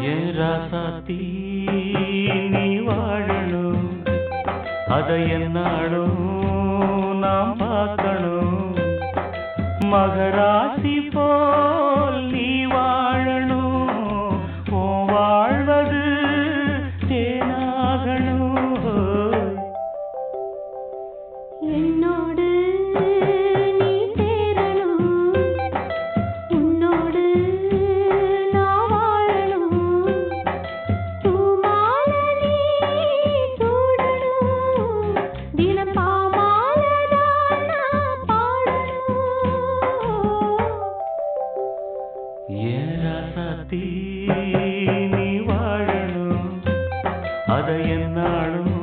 ஏன் ராசாத்தி நீ வாழணும் அதை என்னாலும் நாம் பார்க்கணும் மகராசி போல் நீ வாழணும். அதை என்னாலும்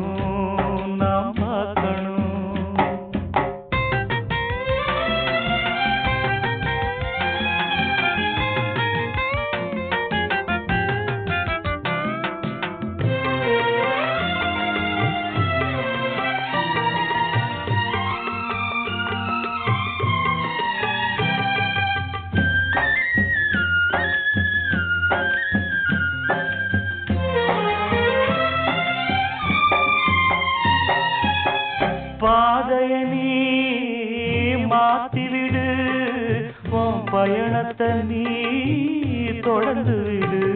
நீ மாத்திவிடு. உன் பயணத்தை நீ தொடர்ந்து விடு.